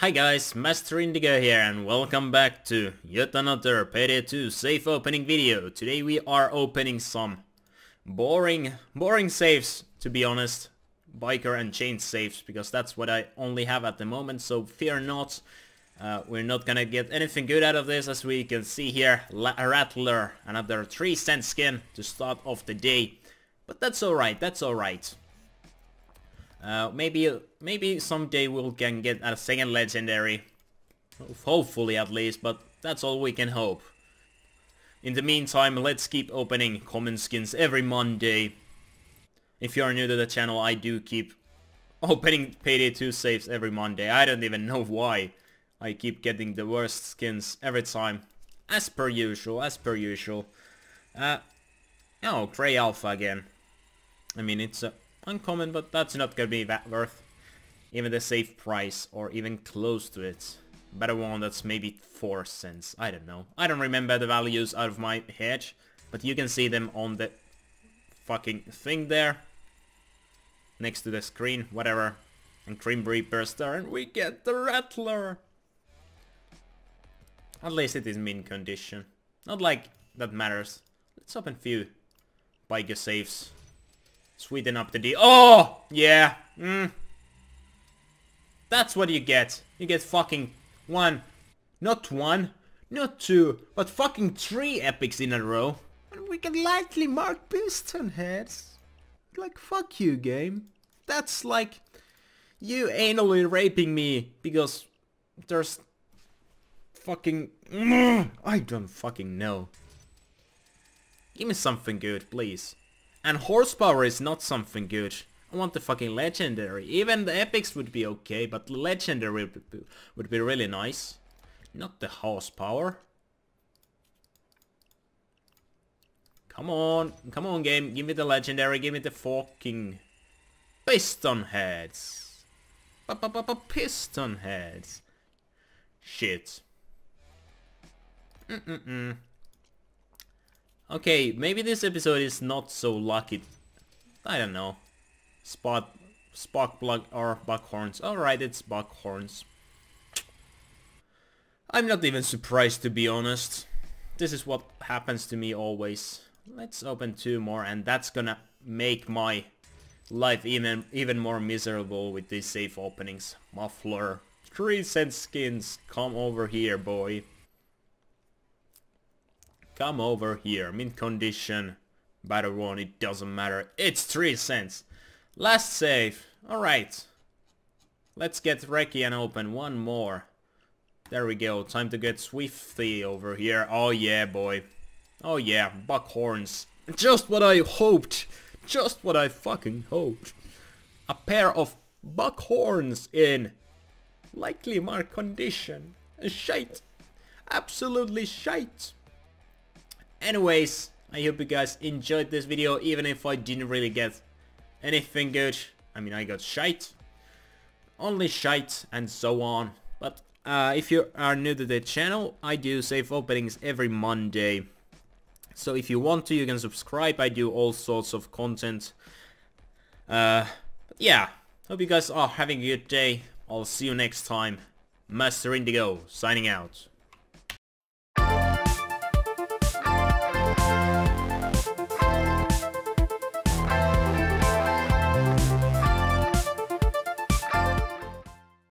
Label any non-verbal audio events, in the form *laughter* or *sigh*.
Hi guys, Master Indigo here and welcome back to yet another Payday 2 safe opening video. Today we are opening some boring, boring safes to be honest. Biker and chain safes because that's what I only have at the moment so fear not. Uh, we're not gonna get anything good out of this as we can see here. La Rattler, another 3 cent skin to start off the day. But that's alright, that's alright. Uh, maybe maybe someday we'll can get a second legendary. Hopefully at least, but that's all we can hope. In the meantime, let's keep opening common skins every Monday. If you are new to the channel, I do keep opening Payday 2 saves every Monday. I don't even know why. I keep getting the worst skins every time. As per usual, as per usual. Uh, oh, Grey Alpha again. I mean, it's a uncommon, but that's not gonna be that worth even the safe price or even close to it. Better one that's maybe 4 cents. I don't know. I don't remember the values out of my head, but you can see them on the fucking thing there. Next to the screen, whatever. And Grim Reaper's there, and we get the Rattler! At least it is mint condition. Not like that matters. Let's open few biker saves. Sweeten up the deal. Oh! Yeah. Mm. That's what you get. You get fucking one. Not one. Not two. But fucking three epics in a row. And we can lightly mark piston heads. Like fuck you game. That's like you anally raping me because there's fucking *clears throat* I don't fucking know. Give me something good, please. And horsepower is not something good. I want the fucking legendary. Even the epics would be okay, but legendary would be, really nice. Not the horsepower. Come on, come on game, give me the legendary, give me the fucking piston heads. P -p -p piston heads. Shit. Mm -mm -mm. Okay, maybe this episode is not so lucky. I don't know. Spot, spark plug or buckhorns. Alright, it's buckhorns. I'm not even surprised to be honest. This is what happens to me always. Let's open two more and that's gonna make my life even even more miserable with these safe openings. Muffler. 3 cent skins. Come over here, boy. Come over here. Mint condition. Better one, it doesn't matter. It's 3 cents. Last save. Alright. Let's get Reki and open one more. There we go. Time to get Swifty over here. Oh yeah, boy. Oh yeah, buckhorns. Just what I hoped. Just what I fucking hoped. A pair of buckhorns in likely mark condition. Shite. Absolutely shite. Anyways, I hope you guys enjoyed this video, even if I didn't really get anything good. I mean, I got shite, only shite, and so on. But uh, if you are new to the channel, I do safe openings every Monday. So if you want to, you can subscribe. I do all sorts of content. Uh, yeah, hope you guys are having a good day. I'll see you next time. Master Indigo, signing out.